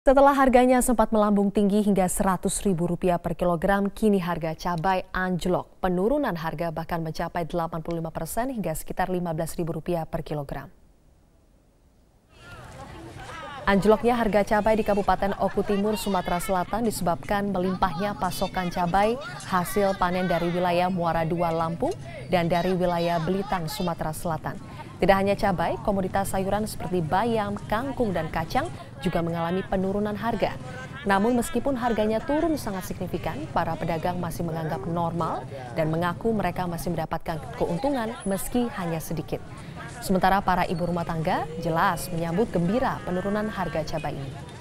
Setelah harganya sempat melambung tinggi hingga Rp100.000 per kilogram, kini harga cabai anjlok. Penurunan harga bahkan mencapai 85 persen hingga sekitar Rp15.000 per kilogram. Anjloknya harga cabai di Kabupaten Oku Timur, Sumatera Selatan disebabkan melimpahnya pasokan cabai hasil panen dari wilayah Muara II Lampung dan dari wilayah Belitang, Sumatera Selatan. Tidak hanya cabai, komoditas sayuran seperti bayam, kangkung, dan kacang juga mengalami penurunan harga. Namun meskipun harganya turun sangat signifikan, para pedagang masih menganggap normal dan mengaku mereka masih mendapatkan keuntungan meski hanya sedikit. Sementara para ibu rumah tangga jelas menyambut gembira penurunan harga cabai ini.